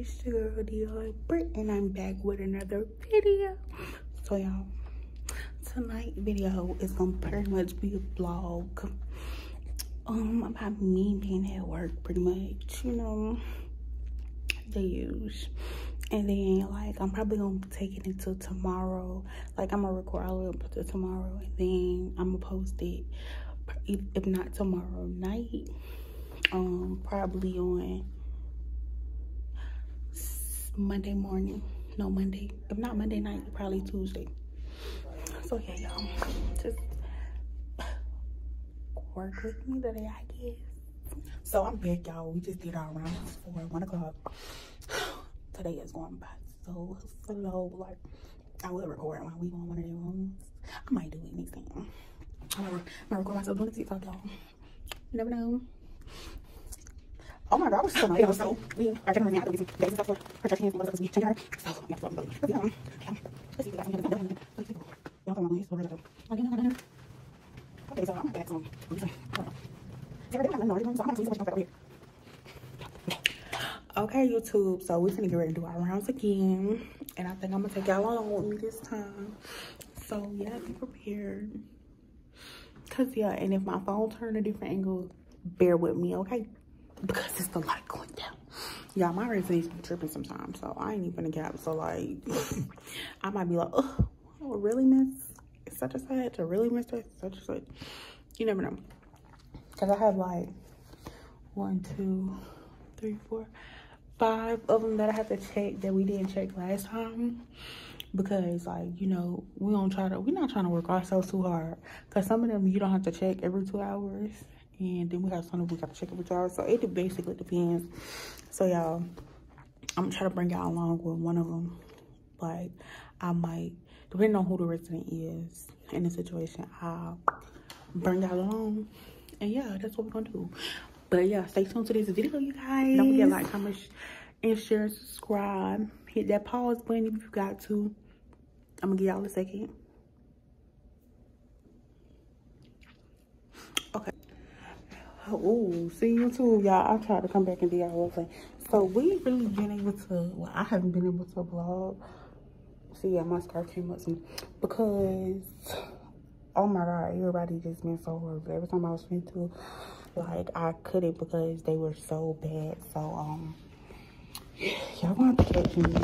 it's your girl Britt and I'm back with another video. So y'all, tonight video is gonna pretty much be a vlog um about me being at work pretty much, you know, they use. And then like I'm probably gonna take it until tomorrow. Like I'm gonna record all of it until tomorrow and then I'm gonna post it if not tomorrow night. Um probably on Monday morning. No, Monday. If not Monday night, probably Tuesday. So yeah, y'all. Just work with me today, I guess. So I'm back, y'all. We just did our rounds for one o'clock. Today is going by so slow. Like I will record while we go in one of their rooms. I might do anything. I'm gonna, I'm gonna record myself doing a TikTok, y'all. You never know. Oh my god, was so nice. So we are generally out busy days and stuff for her church hands and up we change her. So so let's see. Um, let's see if we got some other. Y'all on, please. We're gonna. Okay, so I'm back. So what do you say? Sarah, didn't so I'm gonna see so much over here. Okay, YouTube. So we're gonna get ready to do our rounds again, and I think I'm gonna take y'all along with me this time. So yeah, be prepared. Cause yeah, and if my phone turn a different angle, bear with me, okay? Because it's the light going down. Yeah, my resonance be tripping sometimes, so I ain't even a gap. So like, I might be like, oh, really miss such and such, or really miss such and such. You never know. Cause I have like one, two, three, four, five of them that I have to check that we didn't check last time because like you know we don't try to we're not trying to work ourselves too hard because some of them you don't have to check every two hours and then we have some we gotta check with y'all. So it basically depends. So y'all i'm gonna try to bring y'all along with one of them like i might depending on who the resident is in the situation i'll bring y'all along. And yeah that's what we're gonna do. But yeah stay tuned to this video you guys. Don't forget like comment and share and subscribe. Hit that pause button if you got to. I'm gonna give y'all a second oh see you too y'all. I tried to come back and do y'all whole thing. So we really been able to well i haven't been able to vlog. See yeah my scar came up soon. Because oh my god everybody just been so horrible every time i was trying to like i couldn't because they were so bad. So um y'all want to catch me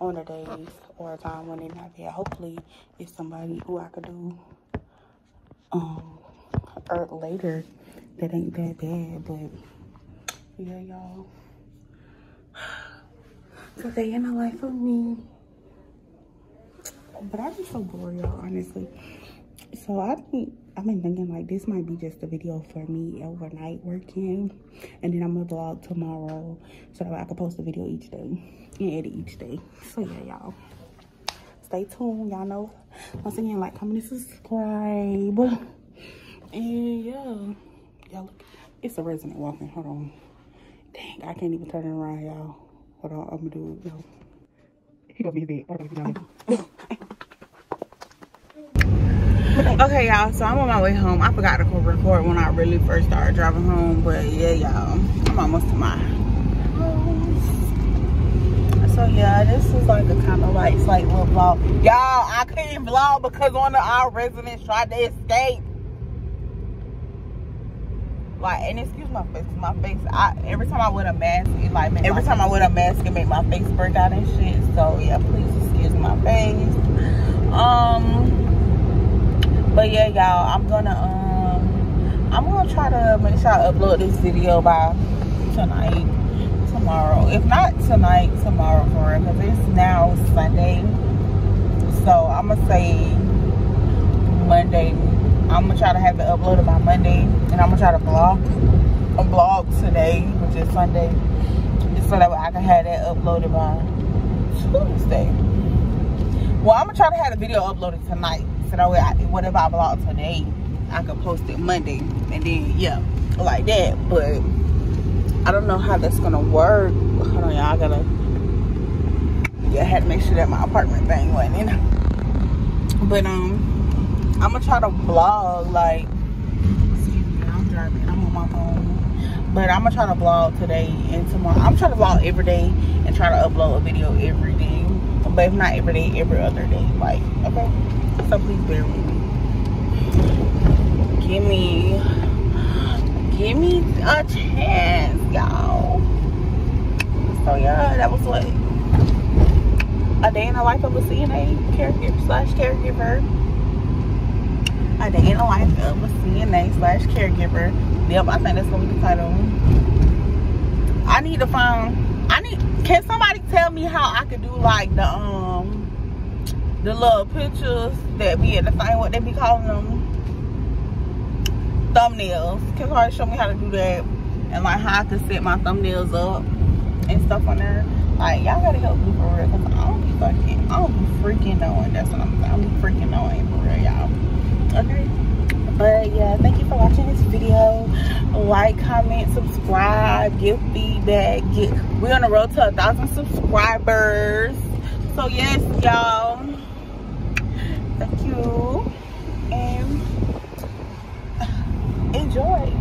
on a days or a time when they're not there hopefully it's somebody who i could do um or later that ain't that bad, but yeah, y'all. So they in the life of me. But I'm so bored, y'all, honestly. So I think I've been thinking like this might be just a video for me overnight working. And then I'm gonna vlog tomorrow so that I can post a video each day and edit each day. So yeah, y'all. Stay tuned. Y'all know. Once again, like, comment, and subscribe. And yeah y'all look it's a resident walking. Hold on. Dang i can't even turn it around y'all. Hold on i'm gonna do it yo he okay y'all so i'm on my way home. I forgot to record when i really first started driving home but yeah y'all. I'm almost to my house. So yeah this is like a kind of like slight little vlog. Y'all i couldn't vlog because one of our residents tried to escape like and excuse my face my face i every time i wear a mask it like every time i wear a mask it make my face break out and shit. So yeah please excuse my face. Um but yeah y'all i'm gonna um i'm gonna try to make sure i upload this video by tonight tomorrow. If not tonight tomorrow for it because it's now sunday. So i'm gonna say monday I'm gonna try to have it uploaded by Monday, and I'm gonna try to vlog a vlog today, which is Sunday, so that I can have that uploaded by Tuesday. Well, I'm gonna try to have the video uploaded tonight, so that way, I, whatever I vlog today, I can post it Monday, and then yeah, like that. But I don't know how that's gonna work. Hold on, y'all. I gotta yeah, I had to make sure that my apartment thing went in. But um I'm gonna try to vlog like excuse me, I'm driving, I'm on my phone. but i'm gonna try to vlog today and tomorrow. I'm trying to vlog every day and try to upload a video every day but if not every day every other day like okay? So please bear with me. Give me give me a chance y'all. So yeah that was what a day in the life of a cna caregiver slash caregiver a day in the life of a cna slash caregiver yep i think that's gonna be the title i need to find i need can somebody tell me how i could do like the um the little pictures that be at the thing what they be calling them thumbnails. Can somebody show me how to do that? And like how I can set my thumbnails up and stuff on there. Like y'all gotta help me for real. Cause I don't be fucking, I don't be freaking knowing. That's what I'm saying. I don't be freaking knowing for real, y'all. Okay. But yeah, thank you for watching this Like, comment, subscribe, give feedback. Get we're on the road to a thousand subscribers. So yes, y'all. Thank you. And uh, enjoy.